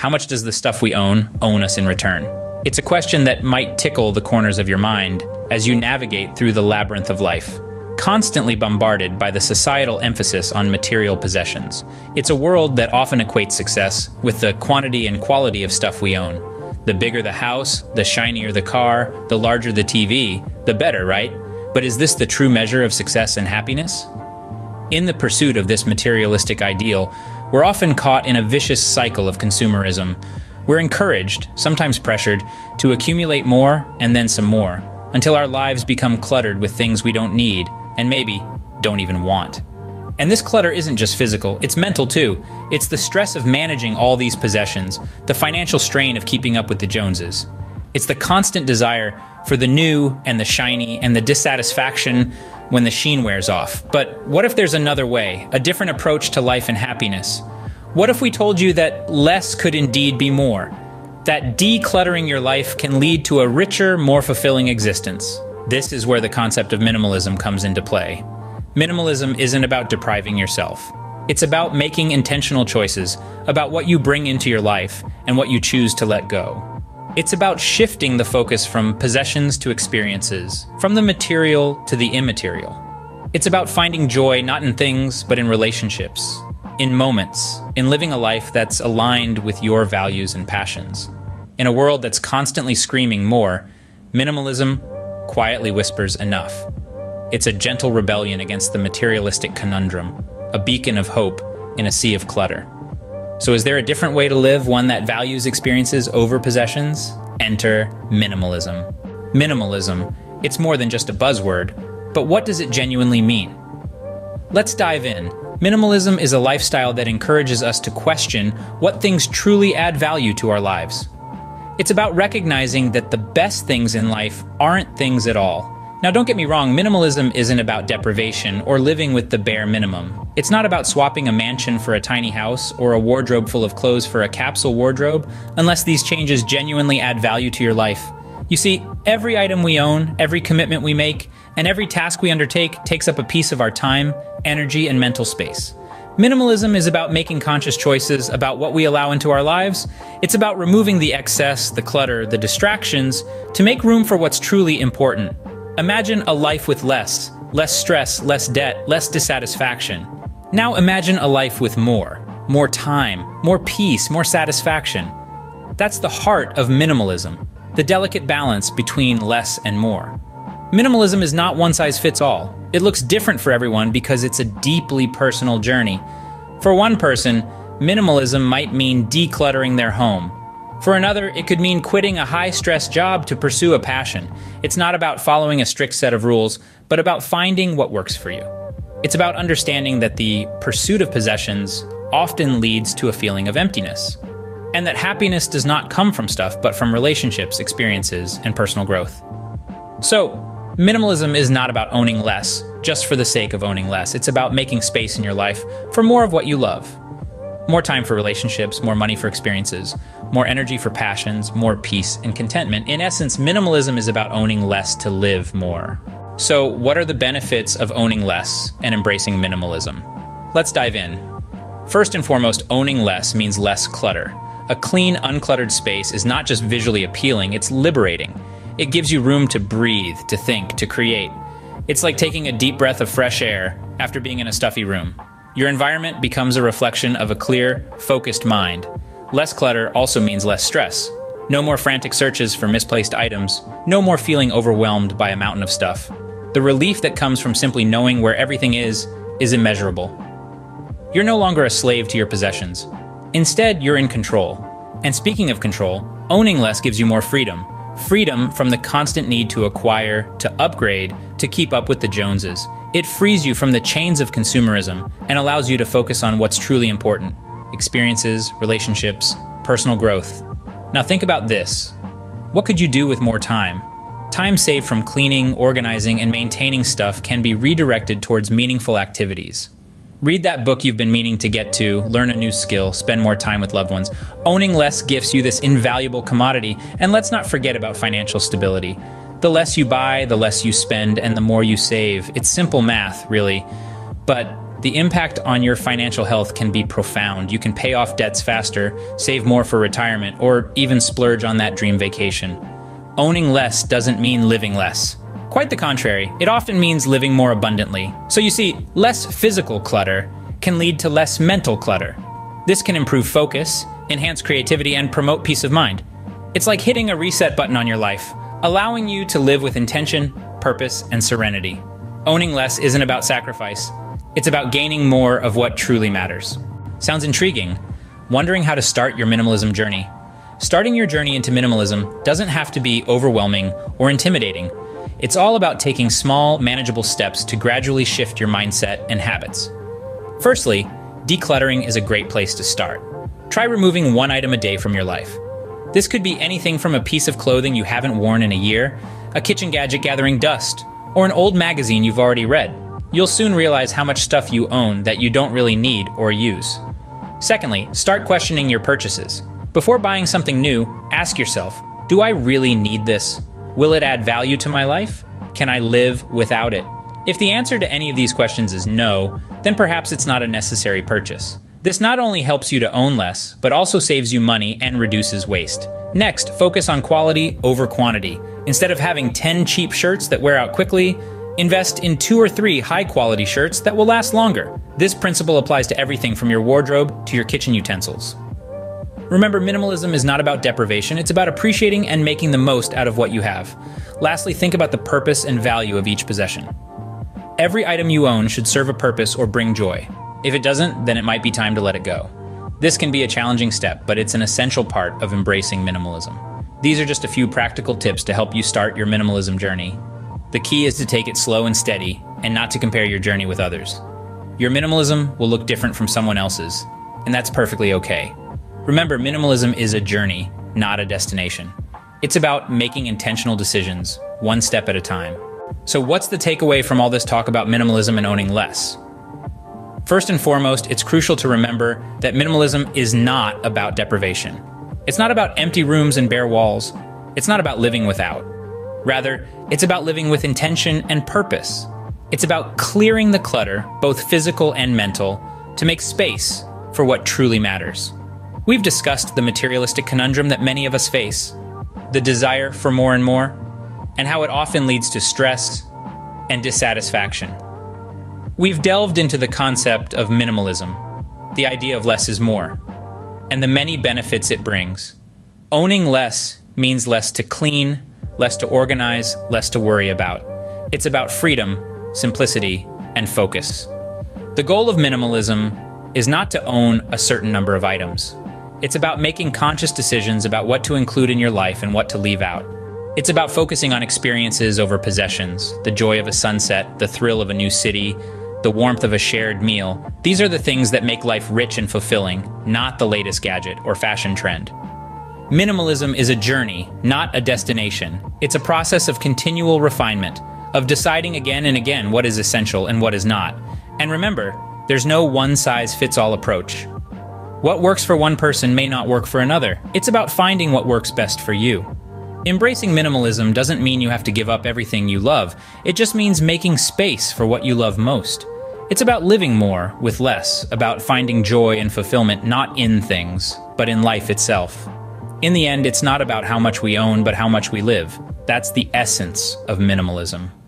How much does the stuff we own own us in return? It's a question that might tickle the corners of your mind as you navigate through the labyrinth of life, constantly bombarded by the societal emphasis on material possessions. It's a world that often equates success with the quantity and quality of stuff we own. The bigger the house, the shinier the car, the larger the TV, the better, right? But is this the true measure of success and happiness? In the pursuit of this materialistic ideal, we're often caught in a vicious cycle of consumerism. We're encouraged, sometimes pressured, to accumulate more and then some more, until our lives become cluttered with things we don't need and maybe don't even want. And this clutter isn't just physical, it's mental too. It's the stress of managing all these possessions, the financial strain of keeping up with the Joneses. It's the constant desire for the new and the shiny and the dissatisfaction when the sheen wears off. But what if there's another way, a different approach to life and happiness? What if we told you that less could indeed be more? That decluttering your life can lead to a richer, more fulfilling existence. This is where the concept of minimalism comes into play. Minimalism isn't about depriving yourself. It's about making intentional choices about what you bring into your life and what you choose to let go. It's about shifting the focus from possessions to experiences, from the material to the immaterial. It's about finding joy not in things, but in relationships, in moments, in living a life that's aligned with your values and passions. In a world that's constantly screaming more, minimalism quietly whispers enough. It's a gentle rebellion against the materialistic conundrum, a beacon of hope in a sea of clutter. So, is there a different way to live, one that values experiences over possessions? Enter minimalism. Minimalism, it's more than just a buzzword, but what does it genuinely mean? Let's dive in. Minimalism is a lifestyle that encourages us to question what things truly add value to our lives. It's about recognizing that the best things in life aren't things at all now, don't get me wrong, minimalism isn't about deprivation or living with the bare minimum. It's not about swapping a mansion for a tiny house or a wardrobe full of clothes for a capsule wardrobe, unless these changes genuinely add value to your life. You see, every item we own, every commitment we make, and every task we undertake takes up a piece of our time, energy, and mental space. Minimalism is about making conscious choices about what we allow into our lives. It's about removing the excess, the clutter, the distractions to make room for what's truly important. Imagine a life with less, less stress, less debt, less dissatisfaction. Now imagine a life with more, more time, more peace, more satisfaction. That's the heart of minimalism, the delicate balance between less and more. Minimalism is not one size fits all. It looks different for everyone because it's a deeply personal journey. For one person, minimalism might mean decluttering their home, for another, it could mean quitting a high stress job to pursue a passion. It's not about following a strict set of rules, but about finding what works for you. It's about understanding that the pursuit of possessions often leads to a feeling of emptiness, and that happiness does not come from stuff, but from relationships, experiences, and personal growth. So, minimalism is not about owning less just for the sake of owning less. It's about making space in your life for more of what you love. More time for relationships, more money for experiences, more energy for passions, more peace and contentment. In essence, minimalism is about owning less to live more. So, what are the benefits of owning less and embracing minimalism? Let's dive in. First and foremost, owning less means less clutter. A clean, uncluttered space is not just visually appealing, it's liberating. It gives you room to breathe, to think, to create. It's like taking a deep breath of fresh air after being in a stuffy room. Your environment becomes a reflection of a clear, focused mind. Less clutter also means less stress. No more frantic searches for misplaced items. No more feeling overwhelmed by a mountain of stuff. The relief that comes from simply knowing where everything is is immeasurable. You're no longer a slave to your possessions. Instead, you're in control. And speaking of control, owning less gives you more freedom. Freedom from the constant need to acquire, to upgrade, to keep up with the Joneses. It frees you from the chains of consumerism and allows you to focus on what's truly important experiences, relationships, personal growth. Now, think about this what could you do with more time? Time saved from cleaning, organizing, and maintaining stuff can be redirected towards meaningful activities. Read that book you've been meaning to get to, learn a new skill, spend more time with loved ones. Owning less gifts you this invaluable commodity, and let's not forget about financial stability. The less you buy, the less you spend, and the more you save. It's simple math, really. But the impact on your financial health can be profound. You can pay off debts faster, save more for retirement, or even splurge on that dream vacation. Owning less doesn't mean living less. Quite the contrary, it often means living more abundantly. So you see, less physical clutter can lead to less mental clutter. This can improve focus, enhance creativity, and promote peace of mind. It's like hitting a reset button on your life, allowing you to live with intention, purpose, and serenity. Owning less isn't about sacrifice, it's about gaining more of what truly matters. Sounds intriguing? Wondering how to start your minimalism journey? Starting your journey into minimalism doesn't have to be overwhelming or intimidating. It's all about taking small, manageable steps to gradually shift your mindset and habits. Firstly, decluttering is a great place to start. Try removing one item a day from your life. This could be anything from a piece of clothing you haven't worn in a year, a kitchen gadget gathering dust, or an old magazine you've already read. You'll soon realize how much stuff you own that you don't really need or use. Secondly, start questioning your purchases. Before buying something new, ask yourself Do I really need this? Will it add value to my life? Can I live without it? If the answer to any of these questions is no, then perhaps it's not a necessary purchase. This not only helps you to own less, but also saves you money and reduces waste. Next, focus on quality over quantity. Instead of having 10 cheap shirts that wear out quickly, invest in two or three high quality shirts that will last longer. This principle applies to everything from your wardrobe to your kitchen utensils. Remember, minimalism is not about deprivation, it's about appreciating and making the most out of what you have. Lastly, think about the purpose and value of each possession. Every item you own should serve a purpose or bring joy. If it doesn't, then it might be time to let it go. This can be a challenging step, but it's an essential part of embracing minimalism. These are just a few practical tips to help you start your minimalism journey. The key is to take it slow and steady, and not to compare your journey with others. Your minimalism will look different from someone else's, and that's perfectly okay. Remember, minimalism is a journey, not a destination. It's about making intentional decisions, one step at a time. So, what's the takeaway from all this talk about minimalism and owning less? First and foremost, it's crucial to remember that minimalism is not about deprivation. It's not about empty rooms and bare walls. It's not about living without. Rather, it's about living with intention and purpose. It's about clearing the clutter, both physical and mental, to make space for what truly matters. We've discussed the materialistic conundrum that many of us face the desire for more and more, and how it often leads to stress and dissatisfaction. We've delved into the concept of minimalism, the idea of less is more, and the many benefits it brings. Owning less means less to clean, less to organize, less to worry about. It's about freedom, simplicity, and focus. The goal of minimalism is not to own a certain number of items. It's about making conscious decisions about what to include in your life and what to leave out. It's about focusing on experiences over possessions, the joy of a sunset, the thrill of a new city, the warmth of a shared meal. These are the things that make life rich and fulfilling, not the latest gadget or fashion trend. Minimalism is a journey, not a destination. It's a process of continual refinement, of deciding again and again what is essential and what is not. And remember, there's no one size fits all approach. What works for one person may not work for another. It's about finding what works best for you. Embracing minimalism doesn't mean you have to give up everything you love, it just means making space for what you love most. It's about living more with less, about finding joy and fulfillment not in things, but in life itself. In the end, it's not about how much we own, but how much we live. That's the essence of minimalism.